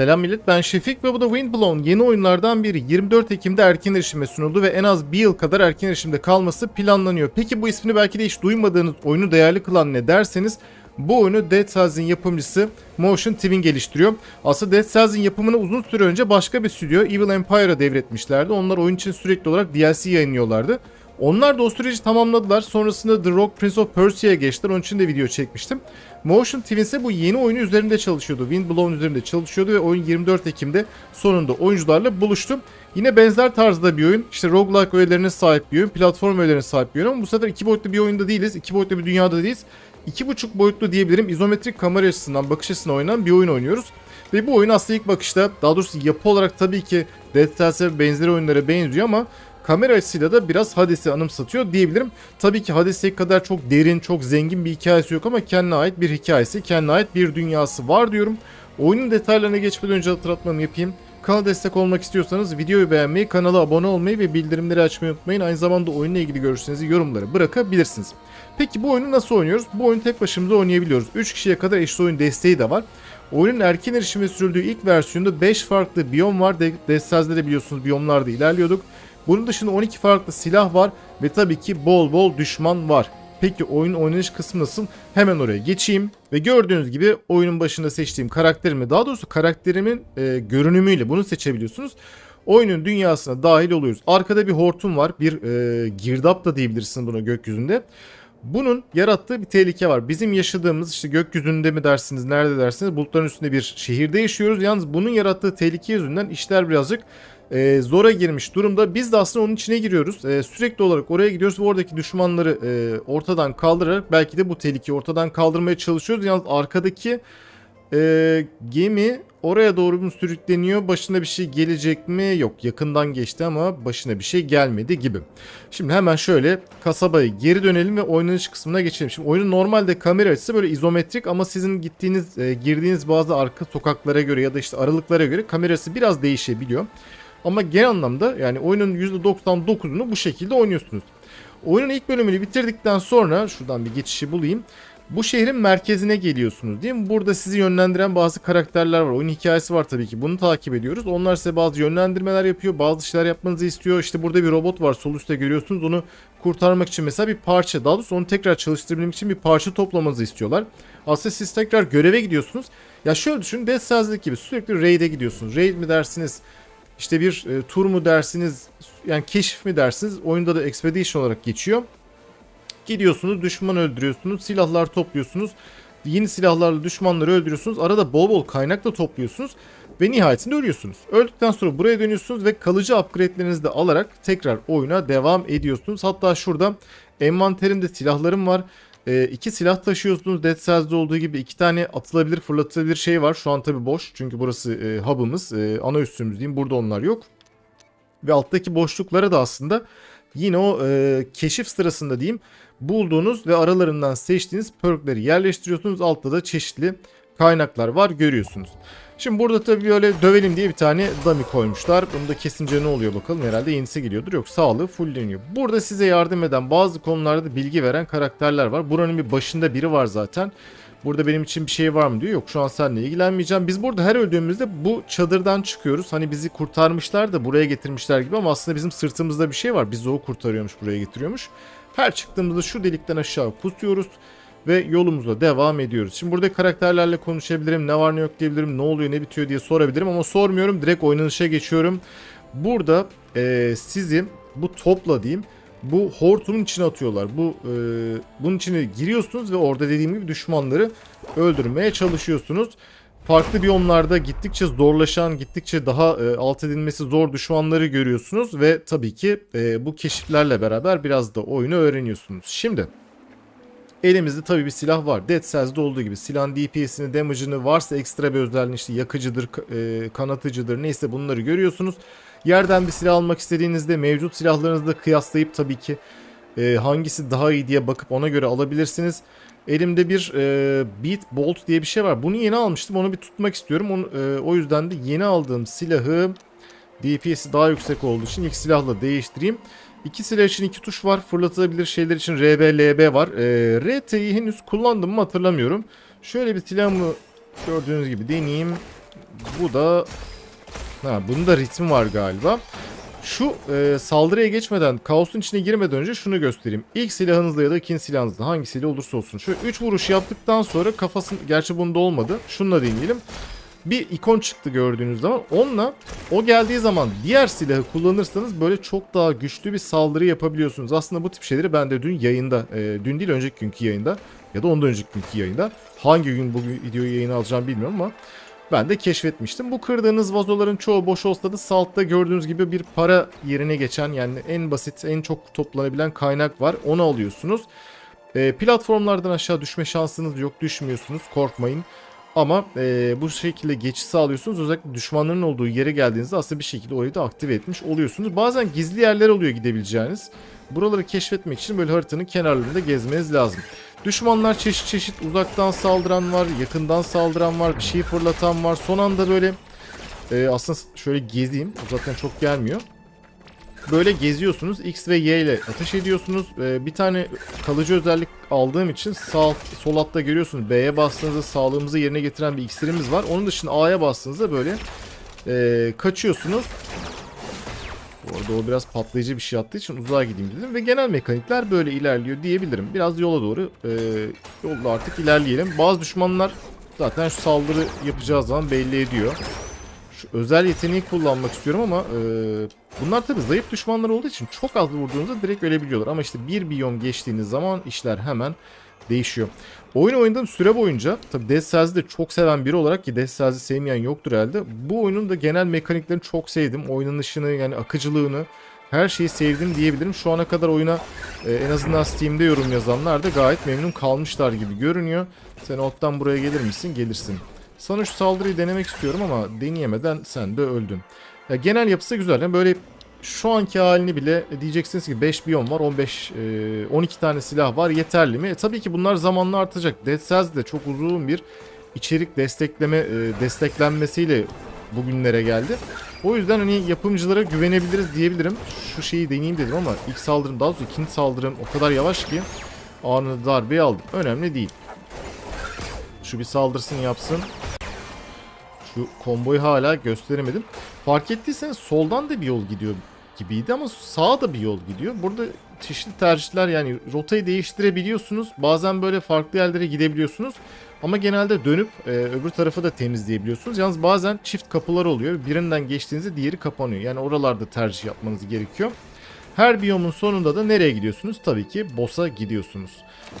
Selam millet ben Şefik ve bu da Windblown yeni oyunlardan biri 24 Ekim'de erken erişime sunuldu ve en az bir yıl kadar erken erişimde kalması planlanıyor. Peki bu ismini belki de hiç duymadığınız oyunu değerli kılan ne derseniz bu oyunu Dead Cells'in yapımcısı Motion Twin geliştiriyor. Aslında Dead Cells'in yapımını uzun süre önce başka bir stüdyo Evil Empire'a devretmişlerdi. Onlar oyun için sürekli olarak DLC yayınlıyorlardı. Onlar da o süreci tamamladılar. Sonrasında The Rock Prince of Persia'ya geçtiler. Onun için de video çekmiştim. Motion Twin ise bu yeni oyunu üzerinde çalışıyordu. Windblown üzerinde çalışıyordu ve oyun 24 Ekim'de sonunda oyuncularla buluştu. Yine benzer tarzda bir oyun. İşte roguelike öğelerine sahip bir oyun. Platform öğelerine sahip bir oyun ama bu sefer iki boyutlu bir oyunda değiliz. iki boyutlu bir dünyada değiliz. İki buçuk boyutlu diyebilirim. İzometrik kamera açısından, bakış açısından oynanan bir oyun oynuyoruz. Ve bu oyun aslında ilk bakışta daha doğrusu yapı olarak tabii ki Dead Cells'e benzeri oyunlara benziyor ama kamera açısıyla da biraz Hades'i anımsatıyor diyebilirim. Tabii ki Hades'e kadar çok derin, çok zengin bir hikayesi yok ama kendine ait bir hikayesi, kendine ait bir dünyası var diyorum. Oyunun detaylarına geçmeden önce hatırlatmamı yapayım. Kanala destek olmak istiyorsanız videoyu beğenmeyi, kanala abone olmayı ve bildirimleri açmayı unutmayın. Aynı zamanda oyunla ilgili görüşlerinizi yorumlara bırakabilirsiniz. Peki bu oyunu nasıl oynuyoruz? Bu oyunu tek başımıza oynayabiliyoruz. 3 kişiye kadar eşli oyun desteği de var. Oyunun erken erişime sürüldüğü ilk versiyonda 5 farklı biyom var. Destaz'da de biliyorsunuz biyomlarda ilerliyorduk. Bunun dışında 12 farklı silah var ve tabii ki bol bol düşman var. Peki oyun oynanış kısmı nasıl? Hemen oraya geçeyim. Ve gördüğünüz gibi oyunun başında seçtiğim karakterimi daha doğrusu karakterimin e, görünümüyle bunu seçebiliyorsunuz. Oyunun dünyasına dahil oluyoruz. Arkada bir hortum var. Bir e, girdap da diyebilirsin buna gökyüzünde. Bunun yarattığı bir tehlike var. Bizim yaşadığımız işte gökyüzünde mi dersiniz, nerede dersiniz bulutların üstünde bir şehirde yaşıyoruz. Yalnız bunun yarattığı tehlike yüzünden işler birazcık e, zora girmiş durumda. Biz de aslında onun içine giriyoruz. E, sürekli olarak oraya gidiyoruz ve oradaki düşmanları e, ortadan kaldırarak belki de bu tehlikeyi ortadan kaldırmaya çalışıyoruz. Yalnız arkadaki e, gemi oraya doğru mu sürükleniyor? Başına bir şey gelecek mi? Yok yakından geçti ama başına bir şey gelmedi gibi. Şimdi hemen şöyle kasabaya geri dönelim ve oynanış kısmına geçelim. Şimdi oyunun normalde kamera açısı böyle izometrik ama sizin gittiğiniz, e, girdiğiniz bazı arka sokaklara göre ya da işte aralıklara göre kamerası biraz değişebiliyor. Ama genel anlamda yani oyunun %99'unu bu şekilde oynuyorsunuz. Oyunun ilk bölümünü bitirdikten sonra şuradan bir geçişi bulayım. Bu şehrin merkezine geliyorsunuz değil mi? Burada sizi yönlendiren bazı karakterler var. Oyun hikayesi var tabii ki. Bunu takip ediyoruz. Onlar size bazı yönlendirmeler yapıyor. Bazı şeyler yapmanızı istiyor. İşte burada bir robot var. Sol üstte görüyorsunuz. Onu kurtarmak için mesela bir parça. Daha doğrusu onu tekrar çalıştırabilmek için bir parça toplamanızı istiyorlar. Aslında siz tekrar göreve gidiyorsunuz. Ya şöyle düşünün. Death gibi sürekli raid'e gidiyorsunuz. Raid mi dersiniz? İşte bir e, tur mu dersiniz? Yani keşif mi dersiniz? Oyunda da expedition olarak geçiyor. Gidiyorsunuz düşman öldürüyorsunuz. Silahlar topluyorsunuz. Yeni silahlarla düşmanları öldürüyorsunuz. Arada bol bol kaynak da topluyorsunuz. Ve nihayetinde ölüyorsunuz. Öldükten sonra buraya dönüyorsunuz ve kalıcı upgrade'lerinizi de alarak tekrar oyuna devam ediyorsunuz. Hatta şurada envanterimde silahlarım var. E, iki silah taşıyorsunuz. Dead Cells'de olduğu gibi iki tane atılabilir, fırlatılabilir şey var. Şu an tabi boş. Çünkü burası e, hub'ımız. E, ana üstümüz diyeyim. Burada onlar yok. Ve alttaki boşluklara da aslında yine o e, keşif sırasında diyeyim bulduğunuz ve aralarından seçtiğiniz perkleri yerleştiriyorsunuz. Altta da çeşitli kaynaklar var görüyorsunuz. Şimdi burada tabii böyle dövelim diye bir tane dummy koymuşlar. Bunda kesince ne oluyor bakalım. Herhalde yenisi geliyordur. Yok sağlığı fullleniyor. Burada size yardım eden bazı konularda bilgi veren karakterler var. Buranın bir başında biri var zaten. Burada benim için bir şey var mı diyor. Yok şu an seninle ilgilenmeyeceğim. Biz burada her öldüğümüzde bu çadırdan çıkıyoruz. Hani bizi kurtarmışlar da buraya getirmişler gibi ama aslında bizim sırtımızda bir şey var. Bizi o kurtarıyormuş buraya getiriyormuş. Her çıktığımızda şu delikten aşağı pusuyoruz ve yolumuza devam ediyoruz. Şimdi burada karakterlerle konuşabilirim. Ne var ne yok diyebilirim. Ne oluyor ne bitiyor diye sorabilirim ama sormuyorum. Direkt oynanışa geçiyorum. Burada e, sizi bu topla diyeyim bu hortumun içine atıyorlar. Bu e, bunun içine giriyorsunuz ve orada dediğim gibi düşmanları öldürmeye çalışıyorsunuz. Farklı biyomlarda gittikçe zorlaşan, gittikçe daha e, alt edilmesi zor düşmanları görüyorsunuz ve tabii ki e, bu keşiflerle beraber biraz da oyunu öğreniyorsunuz. Şimdi Elimizde tabii bir silah var. Dead Cells'de olduğu gibi silahın DPS'ini, damage'ını varsa ekstra bir özelliğini işte yakıcıdır, e, kanatıcıdır neyse bunları görüyorsunuz. Yerden bir silah almak istediğinizde mevcut silahlarınızla kıyaslayıp tabii ki e, hangisi daha iyi diye bakıp ona göre alabilirsiniz. Elimde bir e, Beat Bolt diye bir şey var. Bunu yeni almıştım. Onu bir tutmak istiyorum. Onu, e, o yüzden de yeni aldığım silahı DPS'i daha yüksek olduğu için ilk silahla değiştireyim. İki silah için iki tuş var. Fırlatılabilir şeyler için RB, LB var. Ee, RT'yi henüz kullandım mı hatırlamıyorum. Şöyle bir silahımı gördüğünüz gibi deneyeyim. Bu da... Ha, bunun da ritmi var galiba. Şu e, saldırıya geçmeden, kaosun içine girmeden önce şunu göstereyim. İlk silahınızla ya da ikinci silahınızla hangisiyle olursa olsun. Şöyle 3 vuruş yaptıktan sonra kafasını, gerçi bunda olmadı. Şununla deneyelim. Bir ikon çıktı gördüğünüz zaman. Onunla o geldiği zaman diğer silahı kullanırsanız böyle çok daha güçlü bir saldırı yapabiliyorsunuz. Aslında bu tip şeyleri ben de dün yayında, e, dün değil önceki günkü yayında ya da ondan önceki günkü yayında. Hangi gün bu videoyu yayına alacağım bilmiyorum ama ben de keşfetmiştim. Bu kırdığınız vazoların çoğu boş olsa da saltta gördüğünüz gibi bir para yerine geçen yani en basit en çok toplanabilen kaynak var. Onu alıyorsunuz. E, platformlardan aşağı düşme şansınız yok düşmüyorsunuz korkmayın. Ama e, bu şekilde geçiş sağlıyorsunuz. Özellikle düşmanların olduğu yere geldiğinizde aslında bir şekilde orayı da aktive etmiş oluyorsunuz. Bazen gizli yerler oluyor gidebileceğiniz. Buraları keşfetmek için böyle haritanın kenarlarında gezmeniz lazım. Düşmanlar çeşit çeşit uzaktan saldıran var, yakından saldıran var, bir şey fırlatan var. Son anda böyle e, aslında şöyle gezeyim. Zaten çok gelmiyor. Böyle geziyorsunuz. X ve Y ile ateş ediyorsunuz. E, bir tane kalıcı özellik aldığım için sağ sol altta görüyorsunuz. B'ye bastığınızda sağlığımızı yerine getiren bir iksirimiz var. Onun dışında A'ya bastığınızda böyle e, kaçıyorsunuz. Bu arada o biraz patlayıcı bir şey attığı için uzağa gideyim dedim. Ve genel mekanikler böyle ilerliyor diyebilirim. Biraz yola doğru e, yolda artık ilerleyelim. Bazı düşmanlar zaten şu saldırı yapacağı zaman belli ediyor. Şu özel yeteneği kullanmak istiyorum ama e, bunlar tabi zayıf düşmanlar olduğu için çok az vurduğunuzda direkt ölebiliyorlar. Ama işte bir biyom geçtiğiniz zaman işler hemen değişiyor. Oyun oynadığım süre boyunca tabi Death de çok seven biri olarak ki Death sevmeyen yoktur herhalde. Bu oyunun da genel mekaniklerini çok sevdim. Oynanışını yani akıcılığını her şeyi sevdim diyebilirim. Şu ana kadar oyuna e, en azından Steam'de yorum yazanlar da gayet memnun kalmışlar gibi görünüyor. Sen alttan buraya gelir misin? Gelirsin. Sana şu saldırıyı denemek istiyorum ama deneyemeden sen de öldün. Ya genel yapısı güzel. Yani böyle şu anki halini bile diyeceksiniz ki 5 biyon var 15 e, 12 tane silah var yeterli mi? E, tabii ki bunlar zamanla artacak. Dead Cells de çok uzun bir içerik destekleme e, desteklenmesiyle bugünlere geldi. O yüzden hani yapımcılara güvenebiliriz diyebilirim. Şu şeyi deneyeyim dedim ama ilk saldırım daha doğrusu ikinci saldırım o kadar yavaş ki anında darbeyi aldım. Önemli değil. Şu bir saldırsın yapsın. Şu komboyu hala gösteremedim. Fark ettiyseniz soldan da bir yol gidiyor gibiydi ama sağa da bir yol gidiyor. Burada çeşitli tercihler yani rotayı değiştirebiliyorsunuz. Bazen böyle farklı yerlere gidebiliyorsunuz. Ama genelde dönüp e, öbür tarafı da temizleyebiliyorsunuz. Yalnız bazen çift kapılar oluyor. Birinden geçtiğinizde diğeri kapanıyor. Yani oralarda tercih yapmanız gerekiyor. Her biyomun sonunda da nereye gidiyorsunuz? Tabii ki boss'a gidiyorsunuz.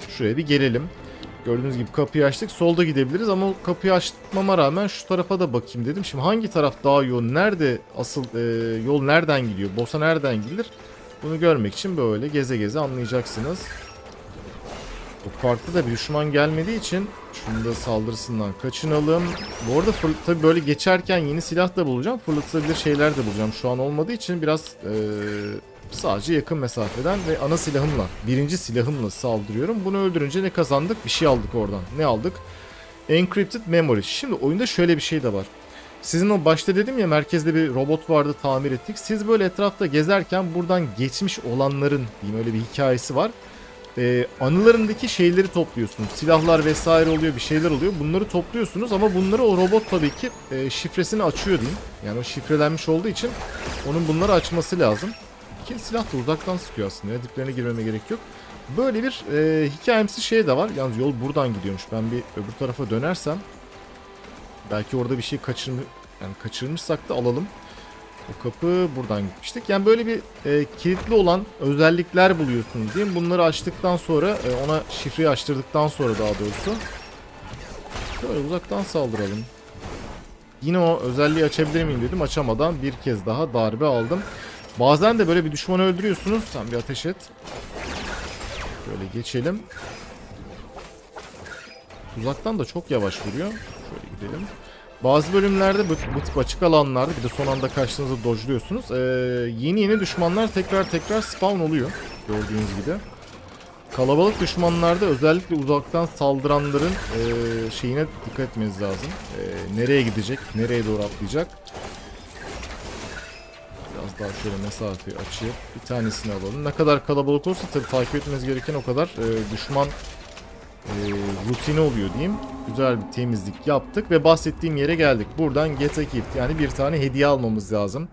Şuraya bir gelelim. Gördüğünüz gibi kapıyı açtık. Solda gidebiliriz ama kapıyı açmama rağmen şu tarafa da bakayım dedim. Şimdi hangi taraf daha yoğun? Nerede asıl e, yol nereden gidiyor? Boss'a nereden gidilir? Bunu görmek için böyle geze geze anlayacaksınız. Bu farklı da bir düşman gelmediği için şunu da saldırısından kaçınalım. Bu arada tabii böyle geçerken yeni silah da bulacağım. Fırlatılabilir şeyler de bulacağım. Şu an olmadığı için biraz ee, sadece yakın mesafeden ve ana silahımla, birinci silahımla saldırıyorum. Bunu öldürünce ne kazandık? Bir şey aldık oradan. Ne aldık? Encrypted Memory. Şimdi oyunda şöyle bir şey de var. Sizin o başta dedim ya merkezde bir robot vardı tamir ettik. Siz böyle etrafta gezerken buradan geçmiş olanların diyeyim öyle bir hikayesi var e, anılarındaki şeyleri topluyorsunuz. Silahlar vesaire oluyor, bir şeyler oluyor. Bunları topluyorsunuz ama bunları o robot tabii ki e, şifresini açıyor diyeyim. Yani o şifrelenmiş olduğu için onun bunları açması lazım. İkinci silah da uzaktan sıkıyor aslında ya. Diplerine girmeme gerek yok. Böyle bir e, hikayemsi şey de var. Yalnız yol buradan gidiyormuş. Ben bir öbür tarafa dönersem belki orada bir şey kaçırmış yani kaçırmışsak da alalım. O kapı buradan gitmiştik. Yani böyle bir e, kilitli olan özellikler buluyorsunuz diyeyim. Bunları açtıktan sonra e, ona şifreyi açtırdıktan sonra daha doğrusu. Şöyle uzaktan saldıralım. Yine o özelliği açabilir miyim dedim. Açamadan bir kez daha darbe aldım. Bazen de böyle bir düşmanı öldürüyorsunuz. Sen bir ateş et. Şöyle geçelim. Uzaktan da çok yavaş vuruyor. Şöyle gidelim. Bazı bölümlerde bu, bu tip açık alanlarda bir de son anda karşınıza dojluyorsunuz. Ee, yeni yeni düşmanlar tekrar tekrar spawn oluyor. Gördüğünüz gibi. Kalabalık düşmanlarda özellikle uzaktan saldıranların e, şeyine dikkat etmeniz lazım. E, nereye gidecek, nereye doğru atlayacak. Daha şöyle mesafeyi açıp bir tanesini alalım. Ne kadar kalabalık olursa tabii takip etmeniz gereken o kadar e, düşman e, rutini oluyor diyeyim. güzel bir temizlik yaptık ve bahsettiğim yere geldik. Buradan get gift yani bir tane hediye almamız lazım.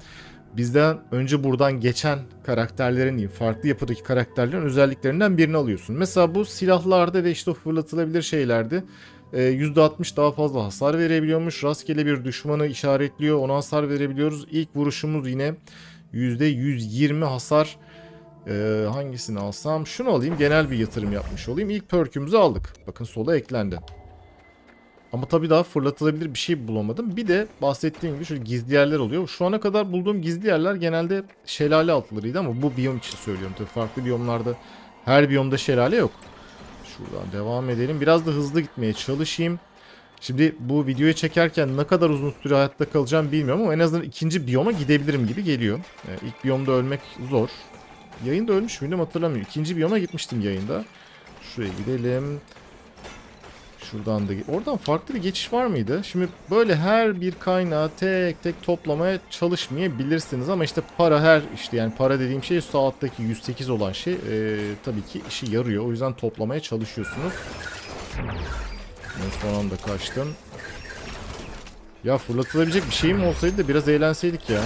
Bizden önce buradan geçen karakterlerin diyeyim farklı yapıdaki karakterlerin özelliklerinden birini alıyorsun. Mesela bu silahlarda ve işte fırlatılabilir şeylerde %60 daha fazla hasar verebiliyormuş. Rastgele bir düşmanı işaretliyor ona hasar verebiliyoruz. İlk vuruşumuz yine %120 hasar ee, hangisini alsam? Şunu alayım. Genel bir yatırım yapmış olayım. İlk perkümüzü aldık. Bakın sola eklendi. Ama tabii daha fırlatılabilir bir şey bulamadım. Bir de bahsettiğim gibi şöyle gizli yerler oluyor. Şu ana kadar bulduğum gizli yerler genelde şelale altlarıydı ama bu biyom için söylüyorum. Tabii farklı biyomlarda her biyomda şelale yok. Şuradan devam edelim. Biraz da hızlı gitmeye çalışayım. Şimdi bu videoyu çekerken ne kadar uzun süre hayatta kalacağım bilmiyorum ama en azından ikinci biyoma gidebilirim gibi geliyor. Yani ilk biyomda ölmek zor. Yayında ölmüş müydüm hatırlamıyorum. İkinci biyoma gitmiştim yayında. Şuraya gidelim. Şuradan da oradan farklı bir geçiş var mıydı? Şimdi böyle her bir kaynağı tek tek toplamaya çalışmayabilirsiniz ama işte para her işte yani para dediğim şey saatteki 108 olan şey e, tabii ki işi yarıyor. O yüzden toplamaya çalışıyorsunuz. Ben son anda kaçtım. Ya fırlatılabilecek bir şeyim olsaydı da biraz eğlenseydik ya.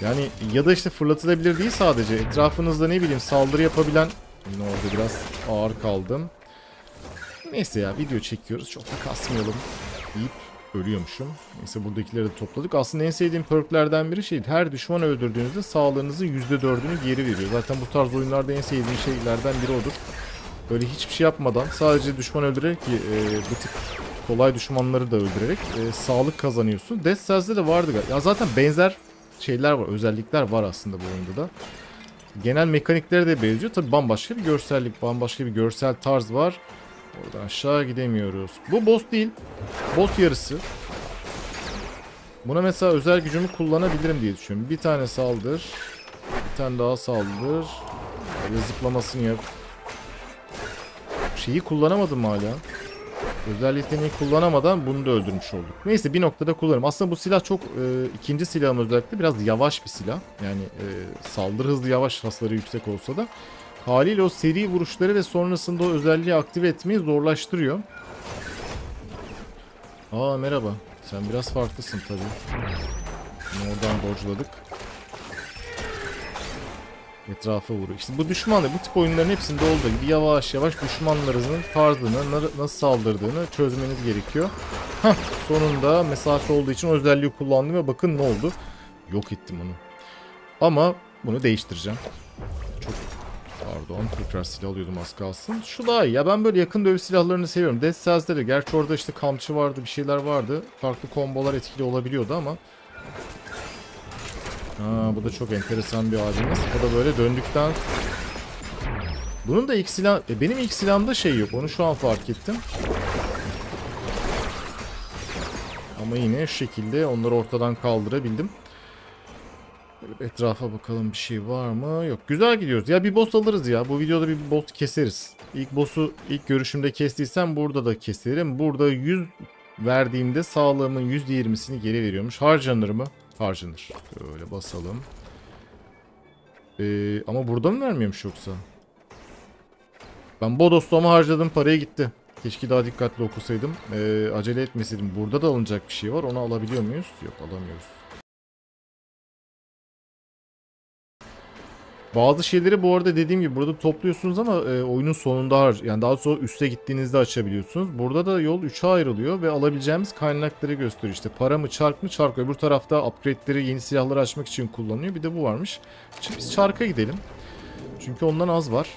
Yani ya da işte fırlatılabilir değil sadece. Etrafınızda ne bileyim saldırı yapabilen... Yine orada biraz ağır kaldım. Neyse ya video çekiyoruz. Çok da kasmayalım deyip ölüyormuşum. Neyse buradakileri de topladık. Aslında en sevdiğim perklerden biri şey her düşman öldürdüğünüzde sağlığınızın %4'ünü geri veriyor. Zaten bu tarz oyunlarda en sevdiğim şeylerden biri odur. Böyle hiçbir şey yapmadan sadece düşman öldürerek ki e, bu tip kolay düşmanları da öldürerek e, sağlık kazanıyorsun. Death Cells'de de vardı galiba. Ya zaten benzer şeyler var, özellikler var aslında bu oyunda da. Genel mekaniklere de benziyor. Tabi bambaşka bir görsellik, bambaşka bir görsel tarz var. Oradan aşağı gidemiyoruz. Bu boss değil. Boss yarısı. Buna mesela özel gücümü kullanabilirim diye düşünüyorum. Bir tane saldır. Bir tane daha saldır. Böyle zıplamasını yap. Şeyi kullanamadım hala. Özel yeteneği kullanamadan bunu da öldürmüş olduk. Neyse bir noktada kullanırım. Aslında bu silah çok e, ikinci silahım özellikle biraz yavaş bir silah. Yani e, saldırı hızlı yavaş hasarı yüksek olsa da haliyle o seri vuruşları ve sonrasında o özelliği aktive etmeyi zorlaştırıyor. Aa merhaba. Sen biraz farklısın tabii. oradan dodge'ladık. Etrafa vuruyor. İşte bu düşmanlar bu tip oyunların hepsinde olduğu gibi yavaş yavaş düşmanlarınızın tarzını nasıl saldırdığını çözmeniz gerekiyor. Hah sonunda mesafe olduğu için özelliği kullandım ve bakın ne oldu. Yok ettim onu. Ama bunu değiştireceğim. Çok pardon tekrar silah alıyordum az kalsın. Şu daha iyi ya ben böyle yakın dövüş silahlarını seviyorum. Death Cells'de de gerçi orada işte kamçı vardı bir şeyler vardı. Farklı kombolar etkili olabiliyordu ama Ha, bu da çok enteresan bir abimiz. O da böyle döndükten... Bunun da ilk silah... E, benim ilk silahımda şey yok. Onu şu an fark ettim. Ama yine şekilde onları ortadan kaldırabildim. Böyle etrafa bakalım bir şey var mı? Yok. Güzel gidiyoruz. Ya bir boss alırız ya. Bu videoda bir boss keseriz. İlk boss'u ilk görüşümde kestiysem burada da keserim. Burada 100 verdiğimde sağlığımın %20'sini geri veriyormuş. Harcanır mı? Harcanır. Böyle basalım. Ee, ama burada mı vermiyormuş yoksa? Ben Bodos'ta harcadım paraya gitti. Keşke daha dikkatli okusaydım. Ee, acele etmeseydim. Burada da alınacak bir şey var. Onu alabiliyor muyuz? Yok alamıyoruz. Bazı şeyleri bu arada dediğim gibi burada topluyorsunuz ama e, oyunun sonunda har yani daha sonra üste gittiğinizde açabiliyorsunuz. Burada da yol 3'e ayrılıyor ve alabileceğimiz kaynakları gösteriyor. İşte para mı çark mı çark öbür tarafta upgrade'leri yeni silahları açmak için kullanıyor. Bir de bu varmış. Şimdi biz çarka gidelim. Çünkü ondan az var.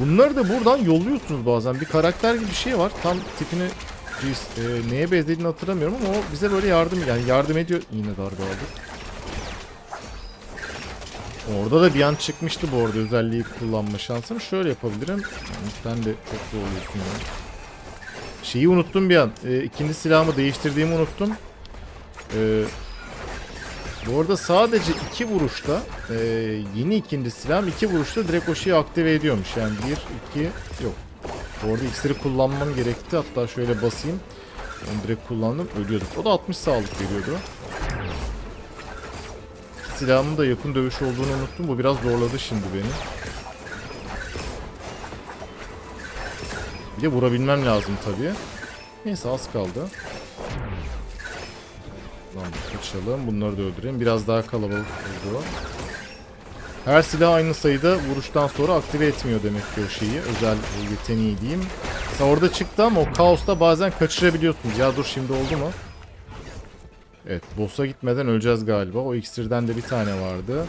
Bunları da buradan yolluyorsunuz bazen. Bir karakter gibi bir şey var. Tam tipini e, neye benzediğini hatırlamıyorum ama o bize böyle yardım yani yardım ediyor. Yine darbe aldık. Orada da bir an çıkmıştı bu arada özelliği kullanma şansım. Şöyle yapabilirim. Yani sen de çok zorluyorsun ya. Şeyi unuttum bir an. E, ikinci silahımı değiştirdiğimi unuttum. E, bu arada sadece iki vuruşta e, yeni ikinci silahım iki vuruşta direkt o şeyi aktive ediyormuş. Yani bir, iki yok. Bu arada iksiri kullanmam gerekti. Hatta şöyle basayım. Onu direkt kullandım. Ölüyorduk. O da 60 sağlık veriyordu silahımın da yakın dövüş olduğunu unuttum. Bu biraz zorladı şimdi beni. Bir de vurabilmem lazım tabii. Neyse az kaldı. Lan kaçalım. Bunları da öldüreyim. Biraz daha kalabalık oldu. Her silah aynı sayıda vuruştan sonra aktive etmiyor demek ki o şeyi. Özel yeteneği diyeyim. Mesela orada çıktı ama o kaosta bazen kaçırabiliyorsunuz. Ya dur şimdi oldu mu? Evet boss'a gitmeden öleceğiz galiba. O iksirden de bir tane vardı.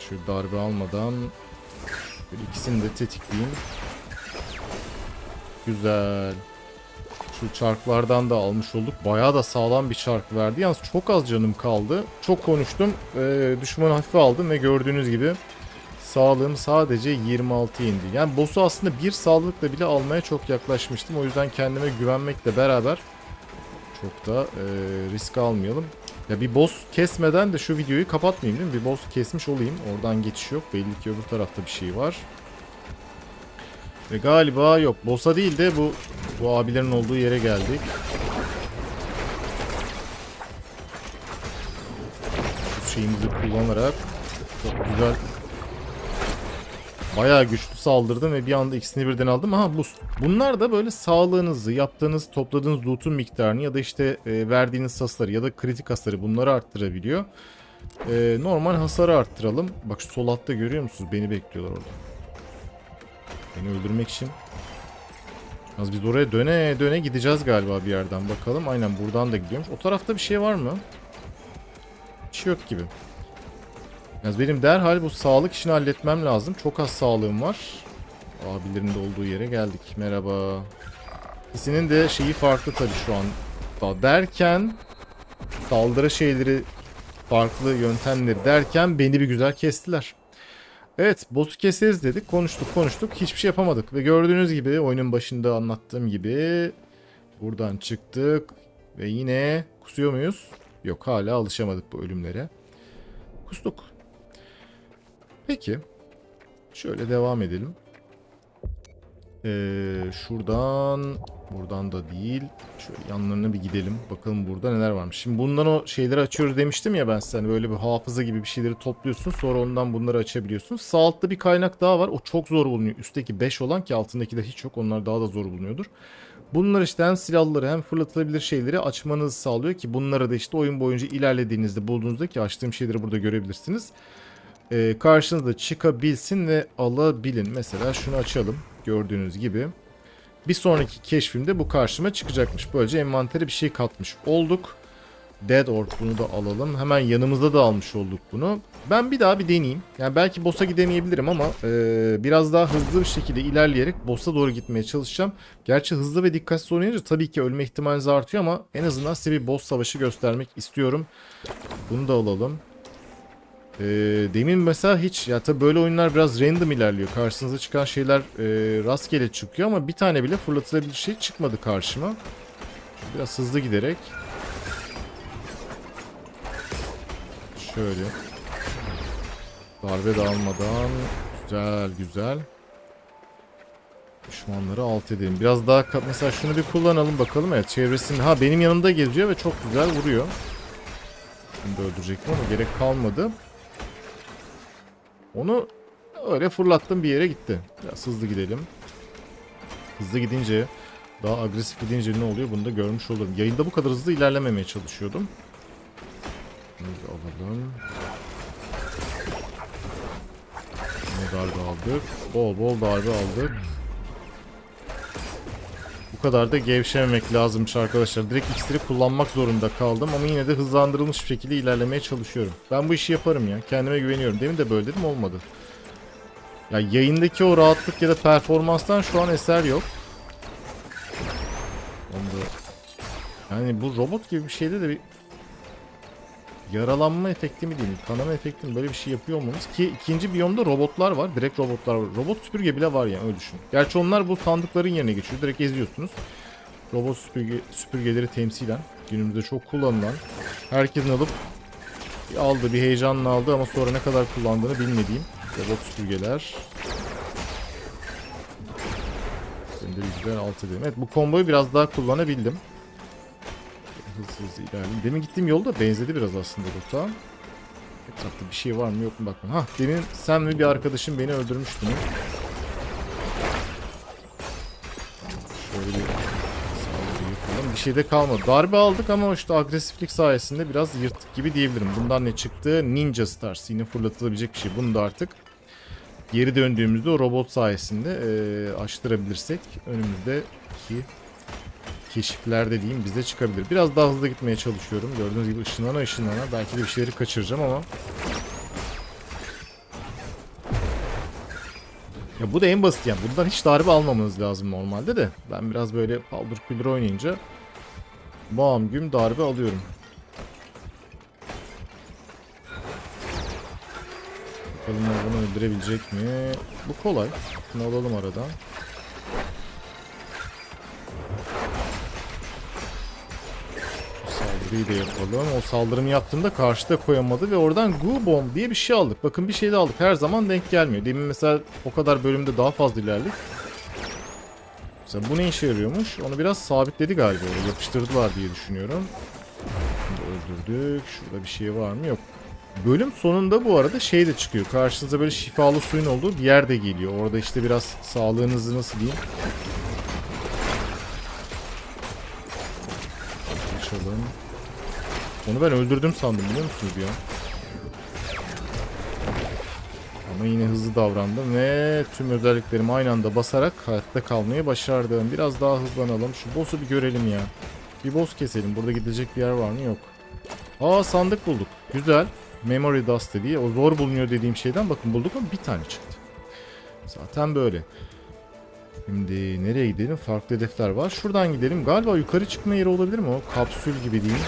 Şu darbe almadan ikisini de tetikleyeyim. Güzel. Şu çarklardan da almış olduk. Bayağı da sağlam bir çark verdi. Yalnız çok az canım kaldı. Çok konuştum. Ee, düşmanı hafife aldım ve gördüğünüz gibi sağlığım sadece 26 indi. Yani boss'u aslında bir sağlıkla bile almaya çok yaklaşmıştım. O yüzden kendime güvenmekle beraber çok da e, risk almayalım. Ya bir boss kesmeden de şu videoyu kapatmayayım değil mi? Bir boss kesmiş olayım. Oradan geçiş yok. Belli ki öbür tarafta bir şey var. Ve galiba yok. Boss'a değil de bu bu abilerin olduğu yere geldik. Şu şeyimizi kullanarak çok güzel Bayağı güçlü saldırdım ve bir anda ikisini birden aldım. Aha bu bunlar da böyle sağlığınızı, yaptığınız, topladığınız loot'un miktarını ya da işte e, verdiğiniz sasları ya da kritik hasarı bunları arttırabiliyor. E, normal hasarı arttıralım. Bak şu sol altta görüyor musunuz? Beni bekliyorlar orada. Beni öldürmek için. Az biz oraya döne döne gideceğiz galiba bir yerden bakalım. Aynen buradan da gidiyormuş. O tarafta bir şey var mı? Bir şey yok gibi. Yalnız benim derhal bu sağlık işini halletmem lazım. Çok az sağlığım var. Abilerin de olduğu yere geldik. Merhaba. İkisinin de şeyi farklı tabii şu an. Daha derken saldırı şeyleri farklı yöntemleri derken beni bir güzel kestiler. Evet boss'u keseriz dedik. Konuştuk konuştuk. Hiçbir şey yapamadık. Ve gördüğünüz gibi oyunun başında anlattığım gibi buradan çıktık. Ve yine kusuyor muyuz? Yok hala alışamadık bu ölümlere. Kustuk. Peki. Şöyle devam edelim. Ee, şuradan buradan da değil. Şöyle yanlarına bir gidelim. Bakalım burada neler varmış. Şimdi bundan o şeyleri açıyoruz demiştim ya ben size. Hani böyle bir hafıza gibi bir şeyleri topluyorsun. Sonra ondan bunları açabiliyorsun. Sağ altta bir kaynak daha var. O çok zor bulunuyor. Üstteki 5 olan ki altındaki de hiç yok. Onlar daha da zor bulunuyordur. Bunlar işte hem silahları hem fırlatılabilir şeyleri açmanızı sağlıyor ki bunları da işte oyun boyunca ilerlediğinizde bulduğunuzda ki açtığım şeyleri burada görebilirsiniz e, karşınıza çıkabilsin ve alabilin. Mesela şunu açalım. Gördüğünüz gibi. Bir sonraki keşfimde bu karşıma çıkacakmış. Böylece envantere bir şey katmış olduk. Dead Orb bunu da alalım. Hemen yanımızda da almış olduk bunu. Ben bir daha bir deneyeyim. Yani belki boss'a gidemeyebilirim ama e, biraz daha hızlı bir şekilde ilerleyerek boss'a doğru gitmeye çalışacağım. Gerçi hızlı ve dikkatsiz oynayınca tabii ki ölme ihtimaliniz artıyor ama en azından size bir boss savaşı göstermek istiyorum. Bunu da alalım. E, demin mesela hiç ya tabi böyle oyunlar biraz random ilerliyor. Karşınıza çıkan şeyler e, rastgele çıkıyor ama bir tane bile fırlatılabilir şey çıkmadı karşıma. Biraz hızlı giderek. Şöyle. Darbe dağılmadan. Güzel güzel. Düşmanları alt edelim. Biraz daha mesela şunu bir kullanalım bakalım. Evet çevresinde. Ha benim yanımda geziyor ve çok güzel vuruyor. Bunu da öldürecektim ama gerek kalmadı. Onu öyle fırlattım bir yere gitti. Biraz hızlı gidelim. Hızlı gidince daha agresif gidince ne oluyor bunu da görmüş olurum. Yayında bu kadar hızlı ilerlememeye çalışıyordum. Bunu alalım. Ne darbe aldık. Bol bol darbe aldık. Kadar da gevşememek lazımmış arkadaşlar. Direkt iksiri kullanmak zorunda kaldım ama yine de hızlandırılmış bir şekilde ilerlemeye çalışıyorum. Ben bu işi yaparım ya. Kendime güveniyorum. Demin de böyle dedim olmadı. Ya yayındaki o rahatlık ya da performanstan şu an eser yok. Yani bu robot gibi bir şeyde de bir yaralanma efekti mi diyeyim, kanama efekti mi böyle bir şey yapıyor olmamız ki ikinci biyomda robotlar var. Direkt robotlar var. Robot süpürge bile var yani öyle düşün. Gerçi onlar bu sandıkların yerine geçiyor. Direkt eziyorsunuz. Robot süpürge, süpürgeleri temsilen günümüzde çok kullanılan herkesin alıp aldı bir heyecanla aldı ama sonra ne kadar kullandığını bilmediğim robot süpürgeler. Şimdi bir güzel alt edelim. Evet bu komboyu biraz daha kullanabildim hızlı hızlı ilerleyelim. Demin gittiğim yolda benzedi biraz aslında rota. Etrafta bir şey var mı yok mu bakma. Hah demin sen ve bir arkadaşım beni öldürmüştünüz. Şöyle bir şey de kalmadı. Darbe aldık ama işte agresiflik sayesinde biraz yırttık gibi diyebilirim. Bundan ne çıktı? Ninja Stars. Yine fırlatılabilecek bir şey. Bunu da artık geri döndüğümüzde robot sayesinde e, açtırabilirsek önümüzdeki keşiflerde diyeyim bize çıkabilir. Biraz daha hızlı gitmeye çalışıyorum. Gördüğünüz gibi ışınlana ışınlana belki de bir şeyleri kaçıracağım ama Ya bu da en basit yani. Bundan hiç darbe almamanız lazım normalde de. Ben biraz böyle paldır küldür oynayınca bam güm darbe alıyorum. Bakalım bunu öldürebilecek mi? Bu kolay. Bunu alalım aradan. Saldırıyı da yapalım. O saldırımı yaptığımda karşıda koyamadı ve oradan Goo Bomb diye bir şey aldık. Bakın bir şey de aldık. Her zaman denk gelmiyor. Demin mesela o kadar bölümde daha fazla ilerledik. Mesela bu ne işe yarıyormuş? Onu biraz sabitledi galiba. Oraya yapıştırdılar diye düşünüyorum. Bunu öldürdük. Şurada bir şey var mı? Yok. Bölüm sonunda bu arada şey de çıkıyor. Karşınıza böyle şifalı suyun olduğu bir yer de geliyor. Orada işte biraz sağlığınızı nasıl diyeyim Açalım. Onu ben öldürdüm sandım biliyor musunuz ya? Ama yine hızlı davrandım ve tüm özelliklerimi aynı anda basarak hayatta kalmayı başardım. Biraz daha hızlanalım. Şu boss'u bir görelim ya. Bir boss keselim. Burada gidecek bir yer var mı? Yok. Aa sandık bulduk. Güzel. Memory Dust dediği. O zor bulunuyor dediğim şeyden bakın bulduk ama bir tane çıktı. Zaten böyle. Şimdi nereye gidelim? Farklı hedefler var. Şuradan gidelim. Galiba yukarı çıkma yeri olabilir mi o? Kapsül gibi diyeyim.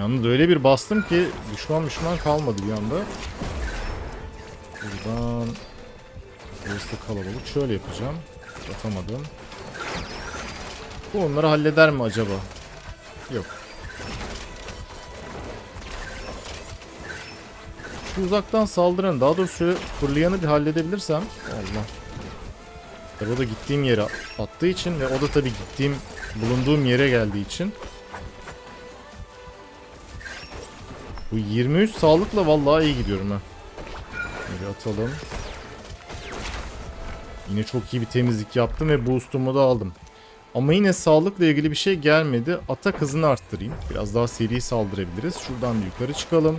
Yalnız öyle bir bastım ki düşman düşman kalmadı bir anda. Buradan burası kalabalık. Şöyle yapacağım. Atamadım. Bu onları halleder mi acaba? Yok. Şu uzaktan saldıran daha doğrusu fırlayanı bir halledebilirsem Allah. Tabii o da gittiğim yere attığı için ve o da tabii gittiğim bulunduğum yere geldiği için Bu 23 sağlıkla vallahi iyi gidiyorum ha. Böyle atalım. Yine çok iyi bir temizlik yaptım ve boost'umu da aldım. Ama yine sağlıkla ilgili bir şey gelmedi. Atak hızını arttırayım. Biraz daha seri saldırabiliriz. Şuradan yukarı çıkalım.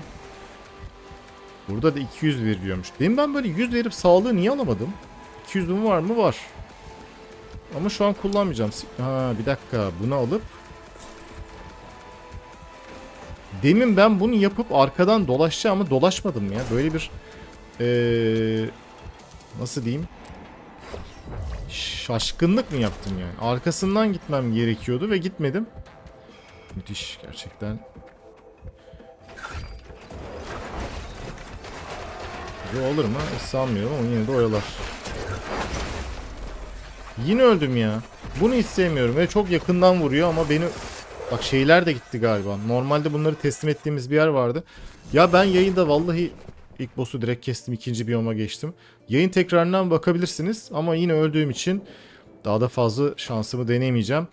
Burada da 200 veriyormuş. Benim ben böyle 100 verip sağlığı niye alamadım? 200'üm var mı? Var. Ama şu an kullanmayacağım. Ha bir dakika bunu alıp Demin ben bunu yapıp arkadan dolaşacağım ama dolaşmadım ya. Böyle bir ee, nasıl diyeyim? Şaşkınlık mı yaptım yani? Arkasından gitmem gerekiyordu ve gitmedim. Müthiş gerçekten. Bu olur mu? Hiç sanmıyorum ama yine de oyalar. Yine öldüm ya. Bunu hiç sevmiyorum ve çok yakından vuruyor ama beni Bak şeyler de gitti galiba. Normalde bunları teslim ettiğimiz bir yer vardı. Ya ben yayında vallahi ilk boss'u direkt kestim. ikinci biyoma geçtim. Yayın tekrarından bakabilirsiniz. Ama yine öldüğüm için daha da fazla şansımı deneyemeyeceğim.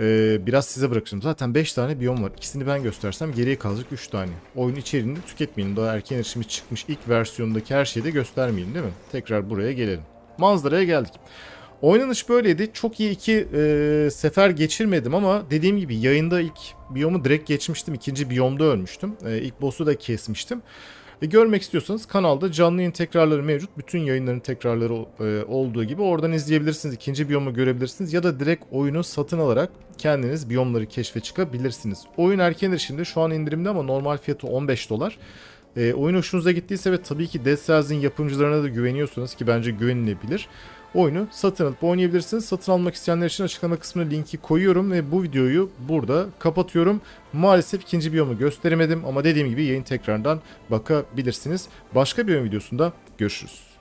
Ee, biraz size bırakacağım. Zaten 5 tane biyom var. İkisini ben göstersem geriye kalacak 3 tane. Oyun içeriğini tüketmeyin. Daha erken erişimi çıkmış ilk versiyondaki her şeyi de göstermeyin değil mi? Tekrar buraya gelelim. Manzaraya geldik. Oynanış böyleydi. Çok iyi iki e, sefer geçirmedim ama dediğim gibi yayında ilk biyomu direkt geçmiştim. İkinci biyomda ölmüştüm. E, ilk boss'u da kesmiştim. E, görmek istiyorsanız kanalda canlı yayın tekrarları mevcut. Bütün yayınların tekrarları e, olduğu gibi oradan izleyebilirsiniz. İkinci biyomu görebilirsiniz ya da direkt oyunu satın alarak kendiniz biyomları keşfe çıkabilirsiniz. Oyun erken erişimde şu an indirimde ama normal fiyatı 15 dolar. E, oyun hoşunuza gittiyse ve tabii ki Dead Cells'in yapımcılarına da güveniyorsanız ki bence güvenilebilir oyunu satın alıp oynayabilirsiniz. Satın almak isteyenler için açıklama kısmına linki koyuyorum ve bu videoyu burada kapatıyorum. Maalesef ikinci biyomu gösteremedim ama dediğim gibi yayın tekrardan bakabilirsiniz. Başka bir videosunda görüşürüz.